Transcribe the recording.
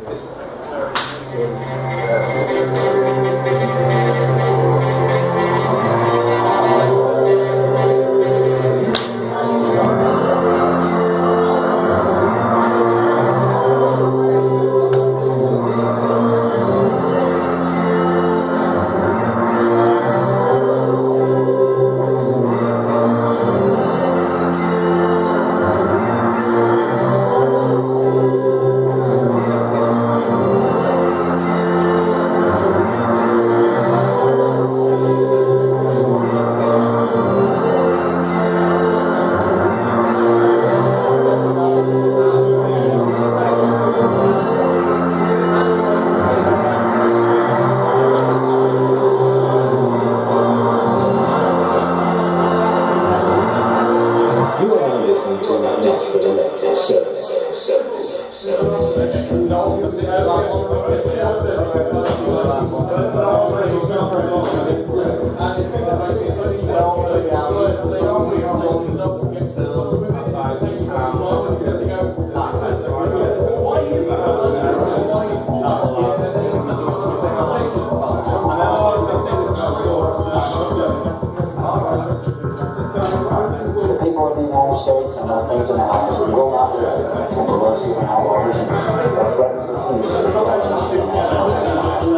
You Thank you. United States and their friends and allies will not from the mercy and outlaws that threatens the peace of the international